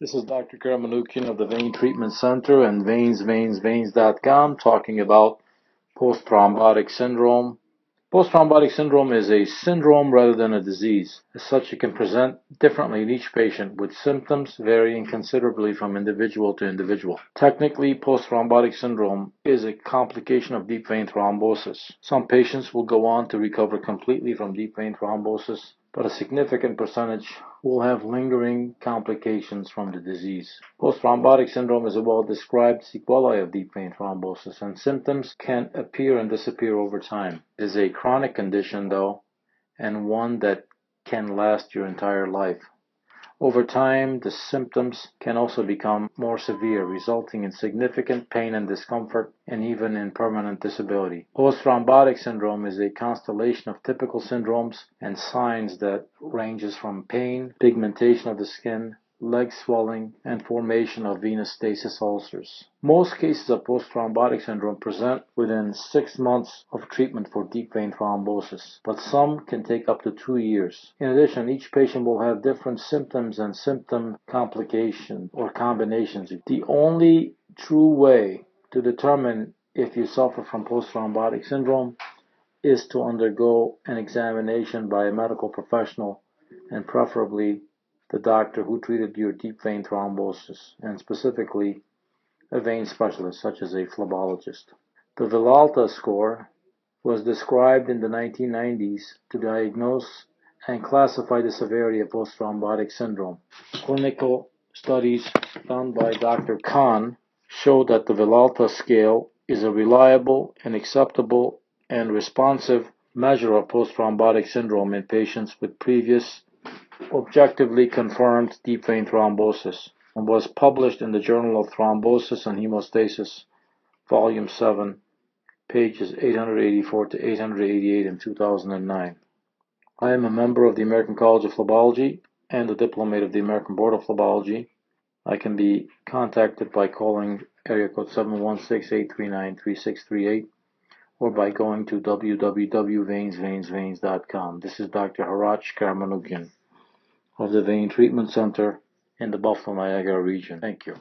This is Dr. Karamanoukian of the Vein Treatment Center and veinsveinsveins.com talking about post-thrombotic syndrome. Post-thrombotic syndrome is a syndrome rather than a disease. As such, it can present differently in each patient with symptoms varying considerably from individual to individual. Technically, post-thrombotic syndrome is a complication of deep vein thrombosis. Some patients will go on to recover completely from deep vein thrombosis but a significant percentage will have lingering complications from the disease. Post-thrombotic syndrome is a well-described sequelae of deep vein thrombosis, and symptoms can appear and disappear over time. It is a chronic condition, though, and one that can last your entire life. Over time, the symptoms can also become more severe, resulting in significant pain and discomfort, and even in permanent disability. Post-thrombotic syndrome is a constellation of typical syndromes and signs that ranges from pain, pigmentation of the skin, leg swelling, and formation of venous stasis ulcers. Most cases of post-thrombotic syndrome present within six months of treatment for deep vein thrombosis, but some can take up to two years. In addition, each patient will have different symptoms and symptom complications or combinations. The only true way to determine if you suffer from post-thrombotic syndrome is to undergo an examination by a medical professional and preferably the doctor who treated your deep vein thrombosis, and specifically a vein specialist such as a phlebologist. The Villalta score was described in the 1990s to diagnose and classify the severity of post-thrombotic syndrome. Clinical studies done by Dr. Kahn show that the Villalta scale is a reliable and acceptable and responsive measure of post-thrombotic syndrome in patients with previous objectively confirmed deep vein thrombosis and was published in the Journal of Thrombosis and Hemostasis, Volume 7, pages 884 to 888 in 2009. I am a member of the American College of Phlebology and a diplomate of the American Board of Phlebology. I can be contacted by calling area code 716-839-3638 or by going to www.veinsveinsveins.com. This is Dr. Hratch Karamanoukian of the Vein Treatment Center in the Buffalo Niagara region. Thank you.